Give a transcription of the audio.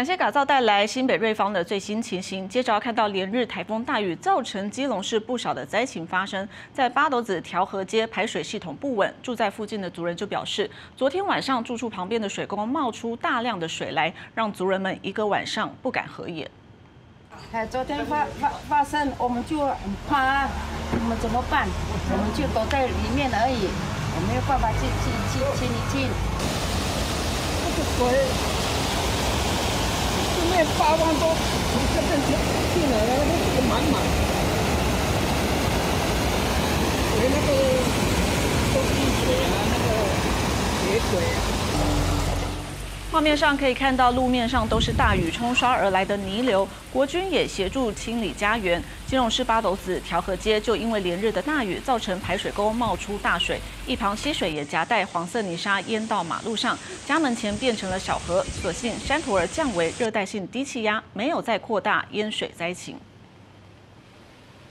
感谢改造带来新北瑞芳的最新情形。接着要看到连日台风大雨，造成基隆市不少的灾情发生。在八斗子调和街排水系统不稳，住在附近的族人就表示，昨天晚上住处旁边的水沟冒出大量的水来，让族人们一个晚上不敢合眼。哎，昨天发发发生，我们就很怕，我们怎么办？我们就躲在里面而已，我没有办法进进进进一进。这个水。八万多，从这边进进来了，那个满满，有那个都积水啊，那个铁轨。画面上可以看到，路面上都是大雨冲刷而来的泥流，国军也协助清理家园。金融市八斗子调和街就因为连日的大雨，造成排水沟冒出大水，一旁溪水也夹带黄色泥沙淹到马路上，家门前变成了小河。所幸山图儿降为热带性低气压，没有再扩大淹水灾情。